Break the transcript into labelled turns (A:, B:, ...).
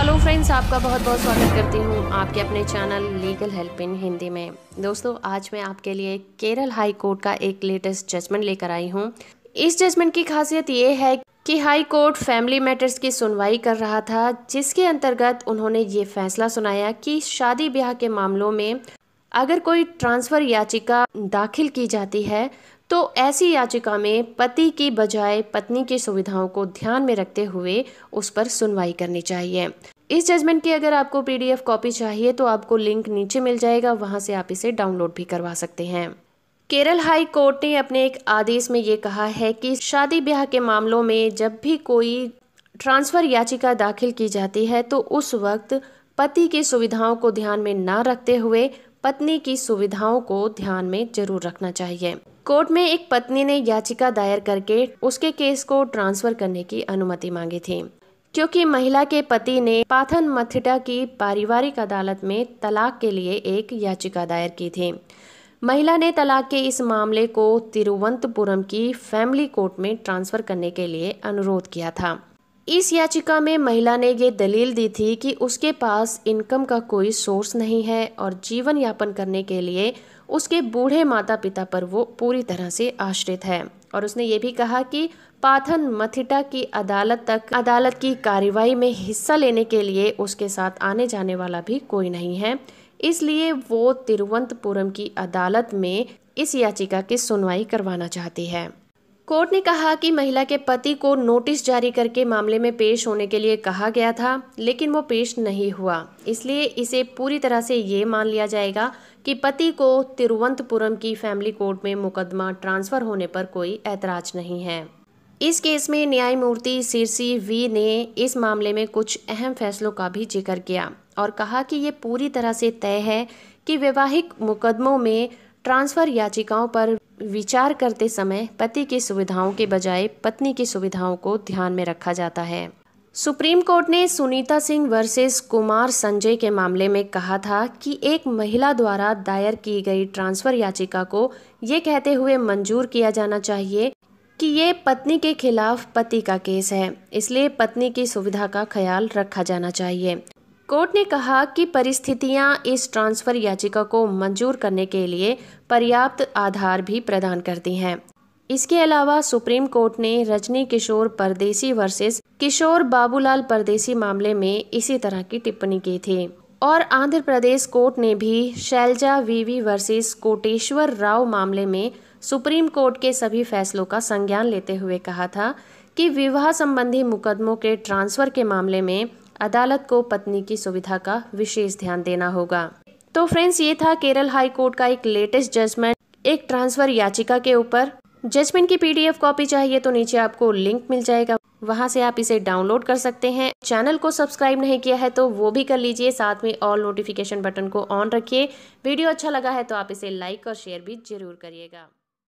A: Hello friends आपका बहुत बहुत स्वागत करती हूँ आपके अपने channel legal help in Hindi में। दोस्तों, आज मैं आपके लिए केरल हाई कोर्ट का एक लेटेस्ट जजमेंट लेकर आई हूँ। इस जजमेंट की खासियत ये है कि हाई कोर्ट फैमिली मैटर्स की सुनवाई कर रहा था, जिसके अंतर्गत उन्होंने ये फैसला सुनाया कि शादी ब्याह के मामलों में अगर कोई ट्रांसफ़र याचिका दाखिल की जाती है तो ऐसी याचिका में पति की बजाय पत्नी की सुविधाओं को ध्यान में रखते हुए उस पर सुनवाई करनी चाहिए। इस जजमेंट की अगर आपको पीडीएफ कॉपी चाहिए तो आपको लिंक नीचे मिल जाएगा, वहाँ से आप इसे डाउनलोड भी करवा सकते हैं। केरल हाई कोर्ट ने अपने एक आदेश में ये कहा है कि शादी ब्याह के मामलों में जब भी कोई ट्रांसफ़र याचिका दाखिल की जाती है तो उस वक्त पति की सुविधाओं को ध्यान में न रखते हुए पत्नी की सुविधाओं को ध्यान में ज़रूर रखना चाहिए। कोर्ट में एक पत्नी ने याचिका दायर करके उसके केस को ट्रांसफ़र करने की अनुमति मांगी थी। क्योंकि महिला के पति ने पाथन मथिटा की पारिवारिक अदालत में तलाक के लिए एक याचिका दायर की थी। महिला ने तलाक के इस मामले को तिरुवंतपुरम की फैमिली कोर्ट में ट्रांसफ़र करने के लिए अनुरोध किया था। इस याचिका में महिला ने ये दलील दी थी कि उसके पास इनकम का कोई सोर्स नहीं है और जीवन यापन करने के लिए उसके बूढ़े माता पिता पर वो पूरी तरह से आश्रित है। और उसने ये भी कहा कि पाथन मथिटा की अदालत तक, अदालत की कार्रवाई में हिस्सा लेने के लिए उसके साथ आने जाने वाला भी कोई नहीं है। इसलिए वो तिरुवंतपुरम की अदालत में इस याचिका की सुनवाई करवाना चाहती है। कोर्ट ने कहा कि महिला के पति को नोटिस जारी करके मामले में पेश होने के लिए कहा गया था, लेकिन वो पेश नहीं हुआ। इसलिए इसे पूरी तरह से ये मान लिया जाएगा कि पति को तिरुवंतपुरम की फैमिली कोर्ट में मुकदमा ट्रांसफ़र होने पर कोई ऐतराज नहीं है। इस केस में न्यायमूर्ति सिरसी वी ने इस मामले में कुछ अहम फैसलों का भी ज़िक्र किया और कहा कि ये पूरी तरह से तय है कि वैवाहिक मुकदमों में ट्रांसफ़र याचिकाओं पर विचार करते समय पति की सुविधाओं के बजाय पत्नी की सुविधाओं को ध्यान में रखा जाता है। सुप्रीम कोर्ट ने सुनीता सिंह वर्सेस कुमार संजय के मामले में कहा था कि एक महिला द्वारा दायर की गई ट्रांसफ़र याचिका को ये कहते हुए मंजूर किया जाना चाहिए कि ये पत्नी के खिलाफ पति का केस है, इसलिए पत्नी की सुविधा का ख्याल रखा जाना चाहिए। कोर्ट ने कहा कि परिस्थितियाँ इस ट्रांसफ़र याचिका को मंजूर करने के लिए पर्याप्त आधार भी प्रदान करती हैं। इसके अलावा सुप्रीम कोर्ट ने रजनी किशोर परदेसी वर्सेस किशोर बाबूलाल परदेसी मामले में इसी तरह की टिप्पणी की थी। और आंध्र प्रदेश कोर्ट ने भी Shailaja V V versus Koteshwar Rao मामले में सुप्रीम कोर्ट के सभी फैसलों का संज्ञान लेते हुए कहा था कि विवाह संबंधी मुकदमों के ट्रांसफ़र के मामले में अदालत को पत्नी की सुविधा का विशेष ध्यान देना होगा। तो फ्रेंड्स, ये था केरल हाई कोर्ट का एक लेटेस्ट जजमेंट, एक ट्रांसफ़र याचिका के ऊपर। जजमेंट की पीडीएफ कॉपी चाहिए तो नीचे आपको लिंक मिल जाएगा। वहाँ से आप इसे डाउनलोड कर सकते हैं। चैनल को सब्सक्राइब नहीं किया है तो वो भी कर लीजिए। साथ में ऑल नोटिफिकेशन बटन को ऑन रखिए। वीडियो अच्छा लगा है तो आप इसे लाइक और शेयर भी ज़रूर करिएगा।